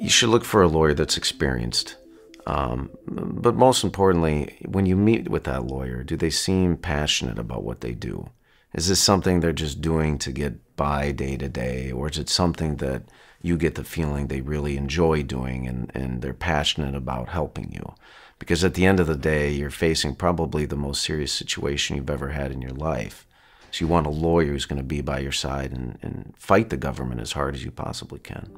You should look for a lawyer that's experienced. Um, but most importantly, when you meet with that lawyer, do they seem passionate about what they do? Is this something they're just doing to get by day to day, or is it something that you get the feeling they really enjoy doing and, and they're passionate about helping you? Because at the end of the day, you're facing probably the most serious situation you've ever had in your life. So you want a lawyer who's going to be by your side and, and fight the government as hard as you possibly can.